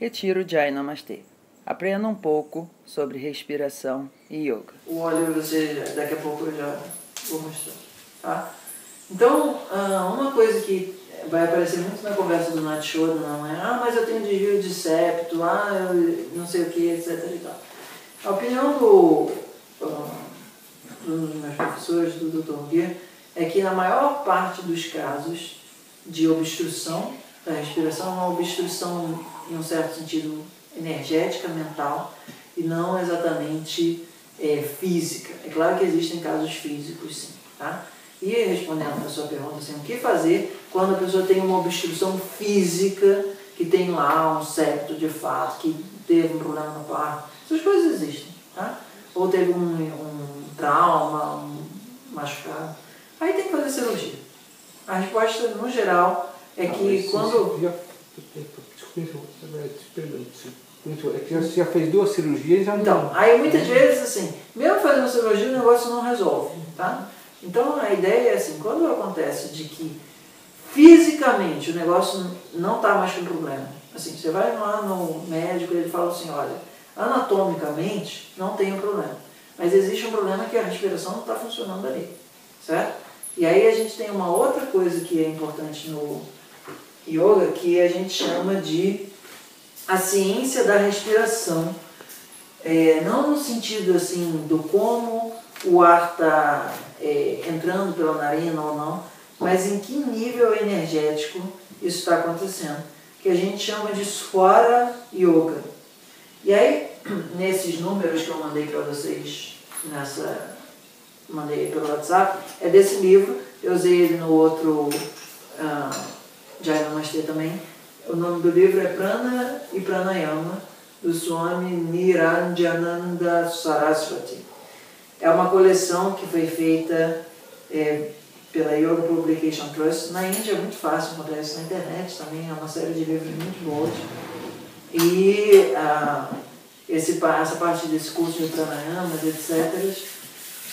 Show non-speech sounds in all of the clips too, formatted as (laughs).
Retiro Jai Namastê. Aprenda um pouco sobre respiração e yoga. O óleo você daqui a pouco eu já vou mostrar. Tá? Então, ah, uma coisa que vai aparecer muito na conversa do Nath não é ah, mas eu tenho desvio de septo, ah, eu não sei o que, etc. E tal. A opinião do, uh, dos meus professores, do Dr. Guia, é que na maior parte dos casos de obstrução da respiração, é uma obstrução em um certo sentido energética, mental, e não exatamente é, física. É claro que existem casos físicos, sim. Tá? E respondendo a sua pergunta, assim, o que fazer quando a pessoa tem uma obstrução física, que tem lá um septo de fato, que teve um problema no parto? Essas coisas existem. Tá? Ou teve um, um trauma, um machucado. Aí tem que fazer cirurgia. A resposta, no geral, é que ah, quando. Já, é que você já fez duas cirurgias já Então, aí muitas vezes, assim, mesmo fazendo cirurgia, o negócio não resolve. Tá? Então a ideia é assim, quando acontece de que fisicamente o negócio não está mais com problema, assim, você vai lá no médico e ele fala assim, olha, anatomicamente não tem um problema, mas existe um problema que a respiração não está funcionando ali, certo? E aí a gente tem uma outra coisa que é importante no yoga que a gente chama de a ciência da respiração, é, não no sentido assim do como o ar está é, entrando pela narina ou não, mas em que nível energético isso está acontecendo, que a gente chama de Swara Yoga. E aí, (clears throat) nesses números que eu mandei para vocês, nessa, mandei pelo WhatsApp, é desse livro, eu usei ele no outro uh, Namastê também. O nome do livro é Prana e Pranayama, do Swami Niranjananda Saraswati. É uma coleção que foi feita é, pela Yoga Publication Trust. Na Índia é muito fácil encontrar isso na internet também, é uma série de livros muito boas. E ah, esse, essa parte desse curso de pranayamas, etc.,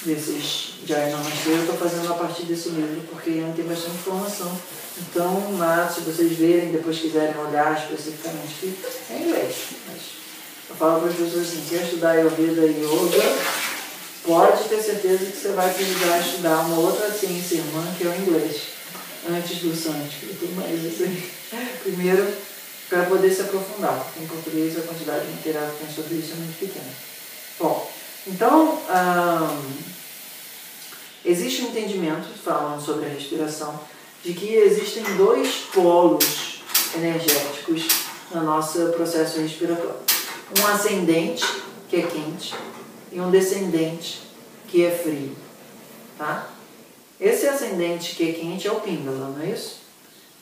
desses Jai Namaste, eu estou fazendo a partir desse livro, porque tem bastante informação. Então, lá, se vocês verem, depois quiserem olhar especificamente, é inglês. Mas eu falo para as pessoas assim, quer estudar Ayurveda e Yoga, pode ter certeza que você vai precisar estudar uma outra ciência irmã, que é o inglês, antes do sânscrito. Mas assim, primeiro, para poder se aprofundar, porque em português a quantidade de material que tem sobre isso é muito pequena. Bom, então, existe um entendimento, falando sobre a respiração, de que existem dois polos energéticos no nosso processo respiratório. Um ascendente, que é quente, e um descendente que é frio. Tá? Esse ascendente que é quente é o Pingala, não é isso?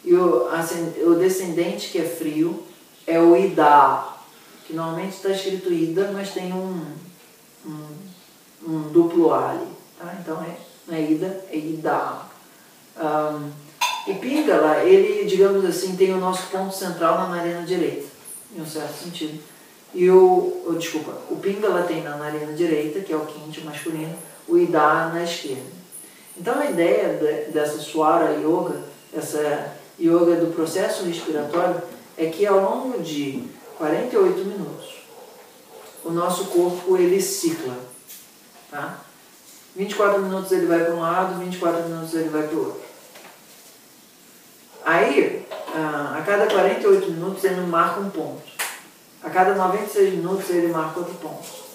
E o, o descendente que é frio é o Ida, que normalmente está escrito Ida, mas tem um, um, um duplo ali. Tá? Então é, é Ida, é Ida. Um, e Pingala, ele, digamos assim, tem o nosso ponto central na narina direita, em um certo sentido. E o, o desculpa, o Pingala tem na narina direita, que é o quinto masculino, o Ida na esquerda. Então a ideia de, dessa Swara Yoga, essa yoga do processo respiratório, é que ao longo de 48 minutos, o nosso corpo ele cicla. Tá? 24 minutos ele vai para um lado, 24 minutos ele vai para o outro. Aí, a cada 48 minutos ele marca um ponto. A cada 96 minutos ele marca outro ponto.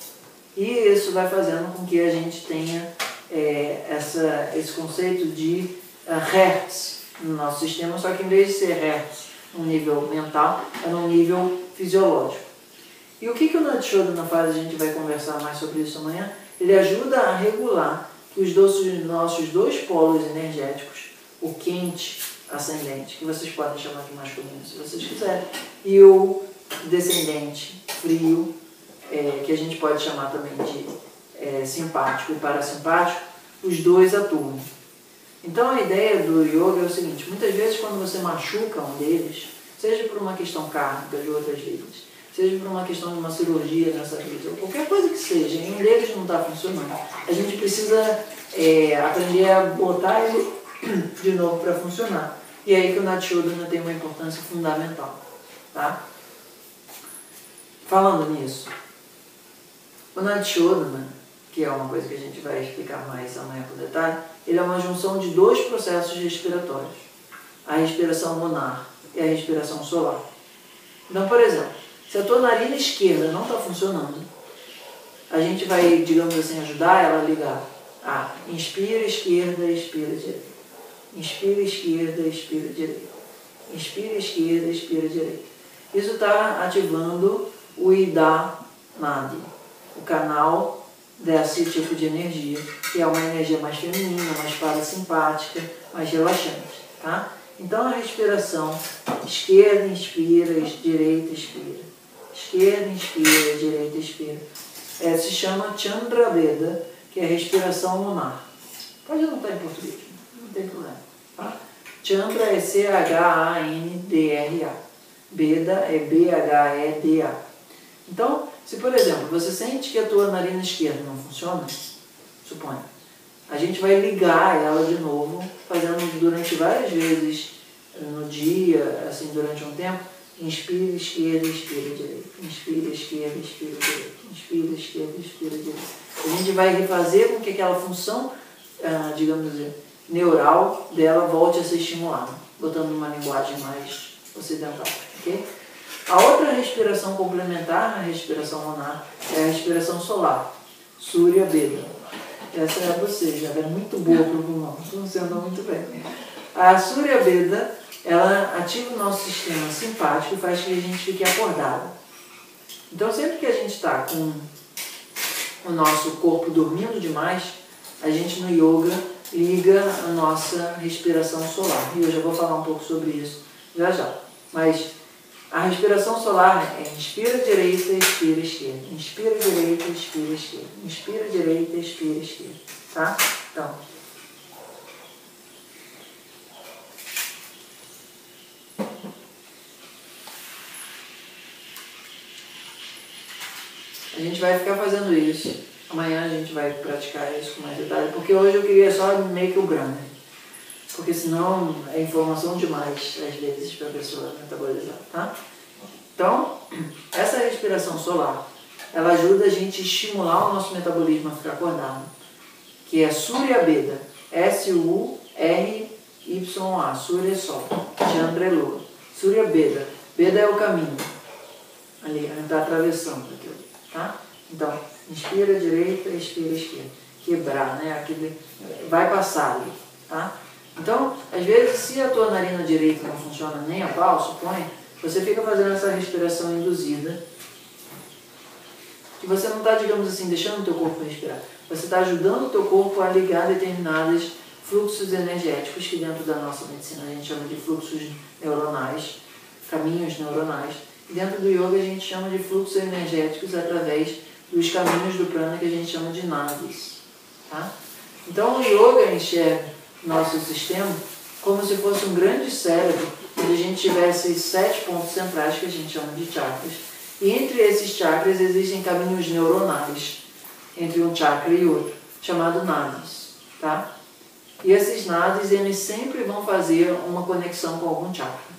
E isso vai fazendo com que a gente tenha é, essa, esse conceito de uh, hertz no nosso sistema, só que em vez de ser hertz no nível mental, é no nível fisiológico. E o que, que o Natshodana faz, a gente vai conversar mais sobre isso amanhã, ele ajuda a regular que os nossos dois polos energéticos, o quente ascendente, que vocês podem chamar de masculino se vocês quiserem, e o descendente frio, é, que a gente pode chamar também de é, simpático e parasimpático, os dois atuam. Então a ideia do yoga é o seguinte, muitas vezes quando você machuca um deles, seja por uma questão kármica de outras vidas, seja por uma questão de uma cirurgia nessa vida, ou qualquer coisa que seja, e um deles não está funcionando, a gente precisa é, aprender a botar ele (clears throat) de novo para funcionar. E é aí que o Natshodana tem uma importância fundamental. Tá? falando nisso, o Nadshodana, que é uma coisa que a gente vai explicar mais amanhã por detalhe, ele é uma junção de dois processos respiratórios. A respiração monar e a respiração solar. Então, por exemplo, se a tua narina esquerda não está funcionando, a gente vai, digamos assim, ajudar ela a ligar. Ah, inspira esquerda, expira direita. Inspira esquerda, expira direita. Inspira esquerda, expira direita. Isso está ativando o Ida Nadi, o canal desse tipo de energia, que é uma energia mais feminina, mais parasimpática, mais relaxante. Tá? Então a respiração, esquerda inspira, direita expira. Esquerda inspira, direita expira. É, se chama Chandra Veda, que é respiração lunar. Pode anotar em português, não tem problema. Tá? Chandra é C-H-A-N-D-R-A. Veda é B-H-E-D-A. Então, se por exemplo, você sente que a tua narina esquerda não funciona, suponha, a gente vai ligar ela de novo, fazendo durante várias vezes no dia, assim, durante um tempo, inspira, esquerda, inspira, direita, inspira, esquerda, inspira, direita, inspira, esquerda, inspira, direita. A gente vai refazer com que aquela função, ah, digamos assim, neural dela volte a ser estimulada, botando uma linguagem mais ocidental, ok? A outra respiração complementar à respiração lunar é a respiração solar, Surya Veda. Essa é você, já é muito boa para o pulmão, funciona muito bem. A Surya Veda, ela ativa o nosso sistema simpático e faz que a gente fique acordado. Então, sempre que a gente está com o nosso corpo dormindo demais, a gente no yoga liga a nossa respiração solar. E eu já vou falar um pouco sobre isso já já. Mas a respiração solar é inspira direita, expira esquerda. Inspira direita, expira esquerda. Inspira direita, expira esquerda. Tá? Então. A gente vai ficar fazendo isso. Amanhã a gente vai praticar isso com mais detalhe, porque hoje eu queria só meio que o grande porque senão é informação demais, às vezes, para a pessoa metabolizar, tá? Então, essa respiração solar, ela ajuda a gente a estimular o nosso metabolismo a ficar acordado, que é Surya Beda, S-U-R-Y-A, Surya Sol, Chandra é Lua. Surya Beda, Beda é o caminho, ali, está atravessando aquilo, tá? Então, inspira direita, expira esquerda, quebrar, né? Aquele, vai passar ali, tá? Então, às vezes, se a tua narina direita não funciona nem a pau, suponha, você fica fazendo essa respiração induzida, que você não está, digamos assim, deixando o teu corpo respirar. Você está ajudando o teu corpo a ligar determinados fluxos energéticos, que dentro da nossa medicina a gente chama de fluxos neuronais, caminhos neuronais. Dentro do yoga a gente chama de fluxos energéticos através dos caminhos do prana que a gente chama de nadis. Tá? Então o yoga enxerga nosso sistema como se fosse um grande cérebro, onde a gente tivesse sete pontos centrais que a gente chama de chakras. E entre esses chakras existem caminhos neuronais entre um chakra e outro, chamado nadis, tá? E esses nadis, eles sempre vão fazer uma conexão com algum chakra.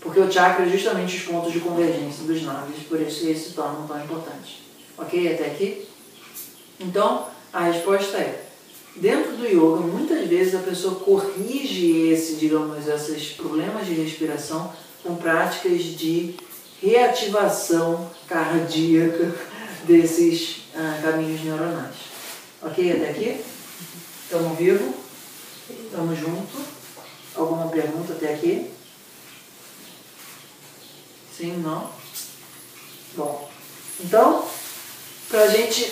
Porque o chakra é justamente os pontos de convergência dos nadis, por isso eles se tornam tão importantes. Ok? Até aqui? Então, a resposta é Dentro do yoga, muitas vezes a pessoa corrige esse, digamos, esses problemas de respiração com práticas de reativação cardíaca (laughs) desses ah, caminhos neuronais. Ok até aqui? Estamos vivos? Estamos juntos? Alguma pergunta até aqui? Sim, não? Bom, então, para a gente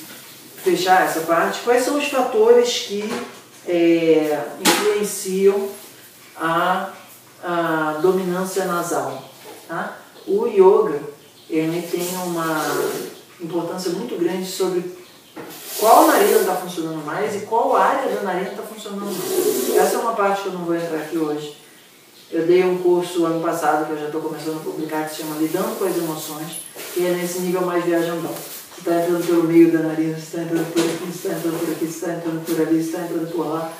(clears throat) fechar essa parte, quais são os fatores que é, influenciam a, a dominância nasal? Tá? O yoga ele tem uma importância muito grande sobre qual narina está funcionando mais e qual área da narina está funcionando mais. Essa é uma parte que eu não vou entrar aqui hoje. Eu dei um curso ano passado, que eu já estou começando a publicar, que se chama Lidando com as Emoções, que é nesse nível mais viajandão está entrando pelo meio da narina, está entrando por aqui, está entrando por aqui, está entrando por ali, está entrando por lá.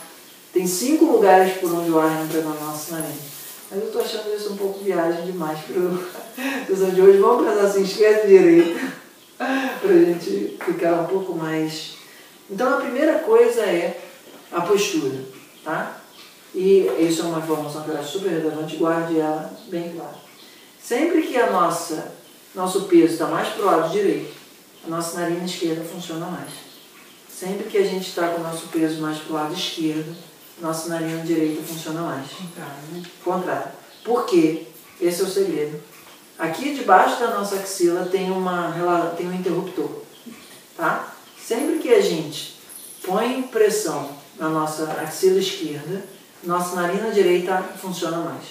Tem cinco lugares por onde o ar entra na nossa narina. Mas eu estou achando isso um pouco viagem demais para sessão de hoje. Vamos pensar assim, esquerda e direita, (laughs) para a gente ficar um pouco mais. Então a primeira coisa é a postura, tá? E isso é uma informação que eu acho super relevante, guarde ela bem clara. Sempre que a nossa, nosso peso está mais para o lado direito, a nossa narina esquerda funciona mais. Sempre que a gente está com o nosso peso mais para o lado esquerdo, nossa narina direita funciona mais. Contrário, né? Contrário. Por quê? Esse é o segredo. Aqui debaixo da nossa axila tem, uma, tem um interruptor. Tá? Sempre que a gente põe pressão na nossa axila esquerda, nossa narina direita funciona mais.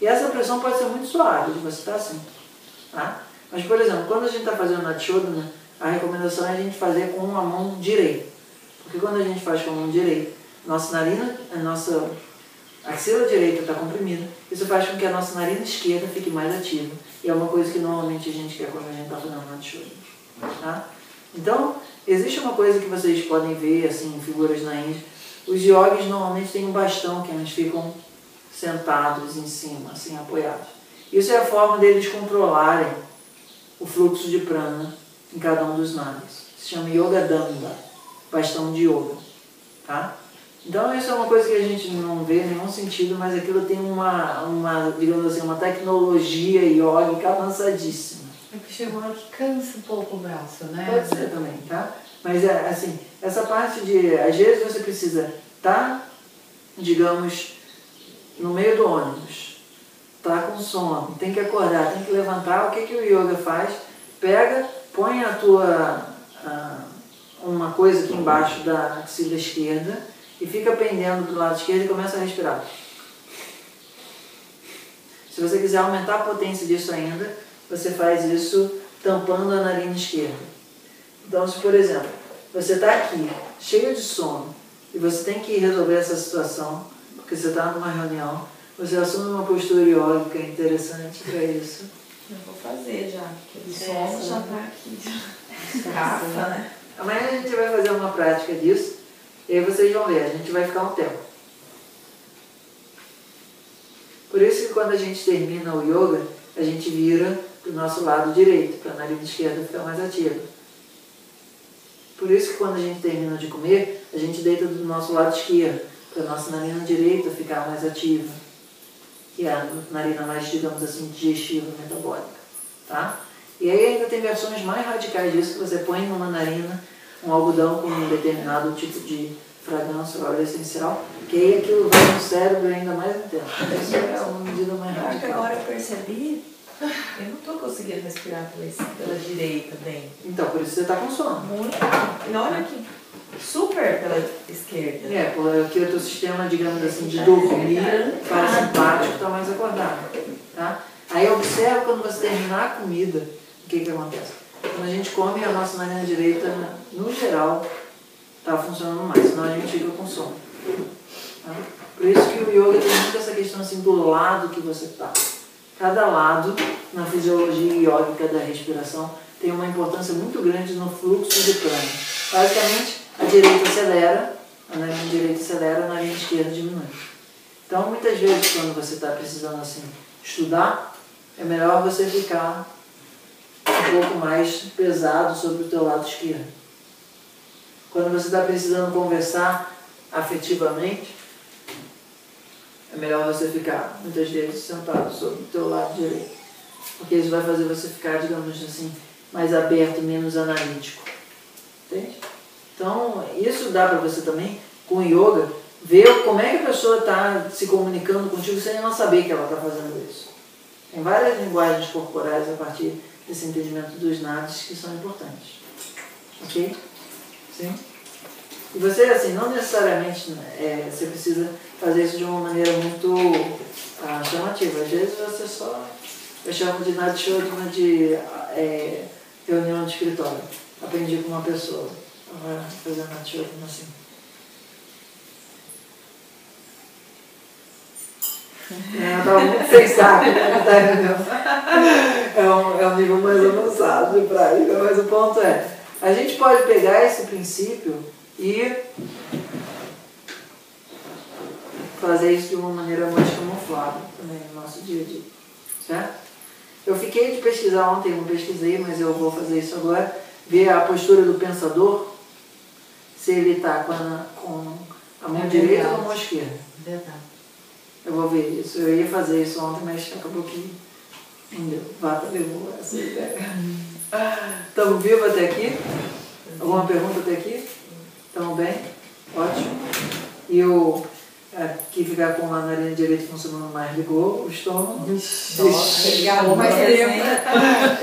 E essa pressão pode ser muito suave, de você estar assim. Tá? Mas, por exemplo, quando a gente está fazendo na Chodana, a recomendação é a gente fazer com a mão direita. Porque quando a gente faz com a mão direita, nossa narina, a nossa axila direita está comprimida, isso faz com que a nossa narina esquerda fique mais ativa. E é uma coisa que normalmente a gente quer quando a gente está fazendo na. Tá? Então, existe uma coisa que vocês podem ver assim, em figuras na Índia, os yogis normalmente têm um bastão que eles ficam sentados em cima, assim, apoiados. Isso é a forma deles controlarem o fluxo de prana em cada um dos nadis. Se chama Yoga Danda, bastão de yoga. Tá? Então isso é uma coisa que a gente não vê nenhum sentido, mas aquilo tem uma, uma digamos assim, uma tecnologia yoga avançadíssima. É que uma hora que cansa um pouco o braço, né? Pode ser também, tá? Mas é assim, essa parte de. Às vezes você precisa estar, tá, digamos, no meio do ônibus, tá com sono, tem que acordar, tem que levantar, o que, que o yoga faz? Pega, põe a tua. uma coisa aqui embaixo da axila esquerda e fica pendendo do lado esquerdo e começa a respirar. Se você quiser aumentar a potência disso ainda, você faz isso tampando a narina esquerda. Então, se por exemplo, você está aqui, cheio de sono, e você tem que resolver essa situação, porque você está numa reunião, você assume uma postura iólica interessante para isso. Eu vou fazer já, porque o sono já está aqui. Escapa, né? Amanhã a gente vai fazer uma prática disso, e aí vocês vão ver, a gente vai ficar um tempo. Por isso que quando a gente termina o yoga, a gente vira para o nosso lado direito, para a narina esquerda ficar mais ativa. Por isso que quando a gente termina de comer, a gente deita do nosso lado esquerdo, para a nossa narina direita ficar mais ativa. E a narina mais, digamos assim, digestiva, metabólica. Tá? E aí ainda tem versões mais radicais disso, que você põe numa narina um algodão com um determinado tipo de fragrância óleo essencial, que aí aquilo vai no cérebro ainda mais intenso. Isso é uma medida mais radical. Acho que agora eu percebi eu não estou conseguindo respirar pela, pela direita bem. Então, por isso você está com sono. Muito. Não, olha aqui. Super pela esquerda. É, porque o teu sistema, digamos assim, de dormir, parasimpático, está mais acordado. Tá? Aí observa quando você terminar a comida, o que, que acontece. Quando a gente come, a nossa narina direita, no geral, está funcionando mais, senão a gente fica com sono. Tá? Por isso que o yoga tem muito essa questão assim do lado que você está. Cada lado, na fisiologia iógica da respiração, tem uma importância muito grande no fluxo de prana. Basicamente, a direita acelera, a narina direita acelera, a narina esquerda diminui. Então, muitas vezes, quando você está precisando assim, estudar, é melhor você ficar um pouco mais pesado sobre o teu lado esquerdo. Quando você está precisando conversar afetivamente, é melhor você ficar muitas vezes sentado sobre o teu lado direito. Porque isso vai fazer você ficar, digamos assim, mais aberto, menos analítico. Entende? Então, isso dá para você também, com yoga, ver como é que a pessoa está se comunicando contigo sem ela saber que ela está fazendo isso. Tem várias linguagens corporais a partir desse entendimento dos nadis que são importantes. Ok? Sim? E você, assim, não necessariamente é, você precisa fazer isso de uma maneira muito ah, chamativa. Às vezes você só. Eu chamo de nada show de é, reunião de escritório. Aprendi com uma pessoa. Agora fazer nada show assim. É, estava muito sem saco, né? É um, é um nível mais avançado de prática, mas o ponto é, a gente pode pegar esse princípio e fazer isso de uma maneira mais camuflada. também no nosso dia a dia. Certo? Eu fiquei de pesquisar ontem, não pesquisei, mas eu vou fazer isso agora, ver a postura do pensador, se ele está com, a- com a mão É direita ou a mão esquerda. Verdade. Eu vou ver isso. Eu ia fazer isso ontem, mas acabou que não deu. Vata levou essa ideia. Estamos vivos até aqui? Alguma pergunta até aqui? Estamos bem? Ótimo. E eu aqui ficar com a narina direita funcionando mais ligou, o estômago. Ligou mais tempo.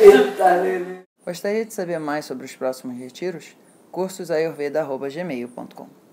Eita, (laughs) Lelê. Gostaria de saber mais sobre os próximos retiros? cursosayurveda.gmail.com